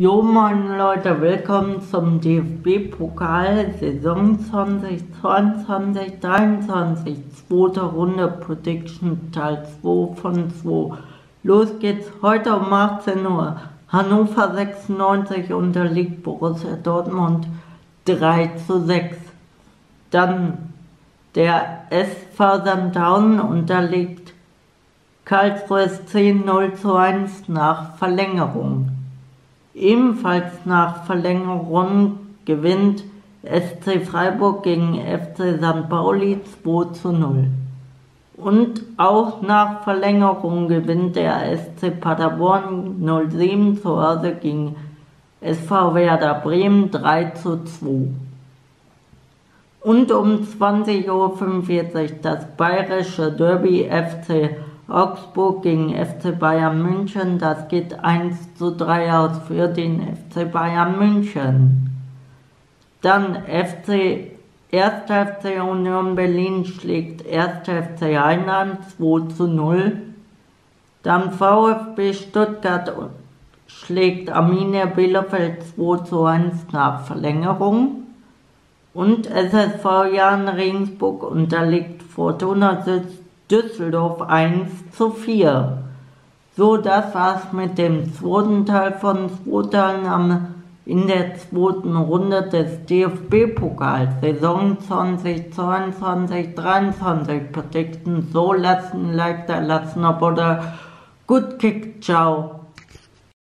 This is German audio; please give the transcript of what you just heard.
Jo moin Leute, willkommen zum DFB-Pokal Saison 2022-23, zweite Runde Prediction Teil 2 von 2. Los geht's heute um 18 Uhr. Hannover 96 unterliegt Borussia Dortmund 3 zu 6. Dann der SV Sandhausen unterliegt Karlsruhe 10 0 zu 1 nach Verlängerung. Ebenfalls nach Verlängerung gewinnt SC Freiburg gegen FC St. Pauli 2 zu 0. Und auch nach Verlängerung gewinnt der SC Paderborn 07 zu Hause gegen SV Werder Bremen 3 zu 2. Und um 20.45 Uhr das bayerische Derby FC Augsburg gegen FC Bayern München, das geht 1 zu 3 aus für den FC Bayern München. Dann FC 1. FC Union Berlin schlägt 1. FC Heinland 2 zu 0. Dann VfB Stuttgart schlägt Arminia Bielefeld 2 zu 1 nach Verlängerung. Und SSV Jan Regensburg unterliegt Fortuna Sitz Düsseldorf 1 zu 4. So, das war's mit dem zweiten Teil von zwei in der zweiten Runde des DFB-Pokals Saison 2022-23 Predikten. So lassen, like da lassen, aber gut Kick, ciao.